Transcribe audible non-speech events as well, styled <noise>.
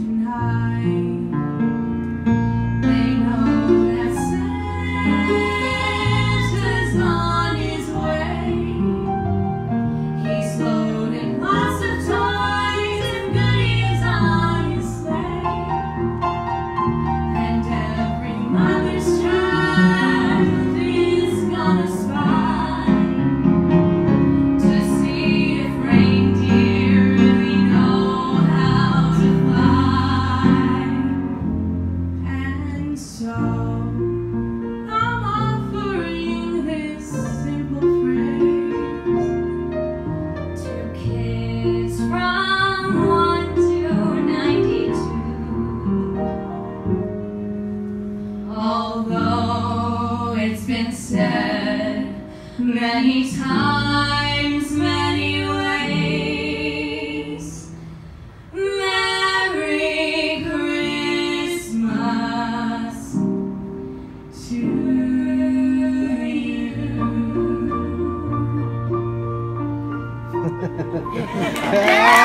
tonight. been said many times, many ways. Merry Christmas to you. <laughs>